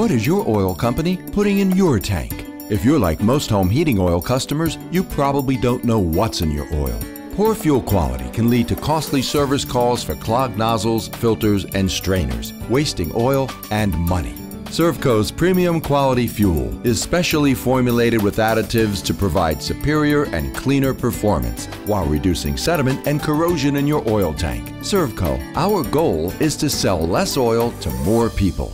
What is your oil company putting in your tank? If you're like most home heating oil customers, you probably don't know what's in your oil. Poor fuel quality can lead to costly service calls for clogged nozzles, filters, and strainers, wasting oil and money. Servco's premium quality fuel is specially formulated with additives to provide superior and cleaner performance while reducing sediment and corrosion in your oil tank. Servco, our goal is to sell less oil to more people.